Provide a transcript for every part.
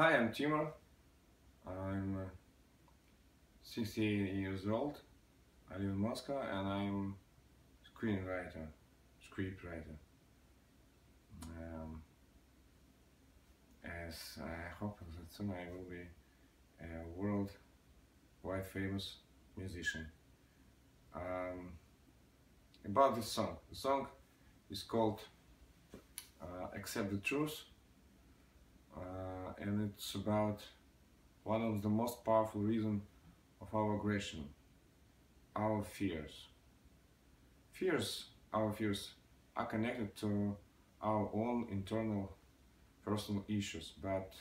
Hi, I'm Timur. I'm uh, 68 years old. I live in Moscow and I'm screenwriter, scriptwriter. Um, as I hope that soon I will be a worldwide famous musician. Um, about this song. The song is called uh, Accept the Truth uh, and it's about one of the most powerful reasons of our aggression, our fears. Fears, our fears, are connected to our own internal personal issues, but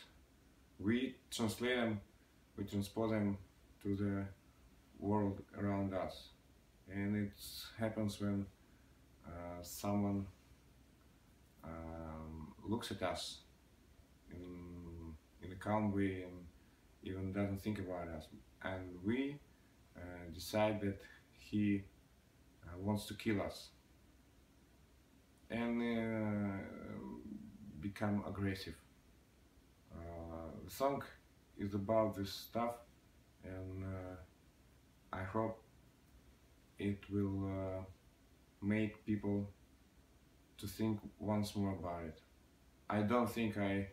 we translate them, we transpose them to the world around us. And it happens when uh, someone um, looks at us calm way and even doesn't think about us. And we uh, decide that he uh, wants to kill us and uh, become aggressive. Uh, the song is about this stuff and uh, I hope it will uh, make people to think once more about it. I don't think I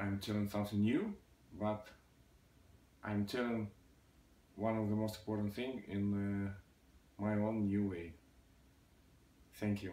I'm telling something new, but I'm telling one of the most important thing in uh, my own new way. Thank you.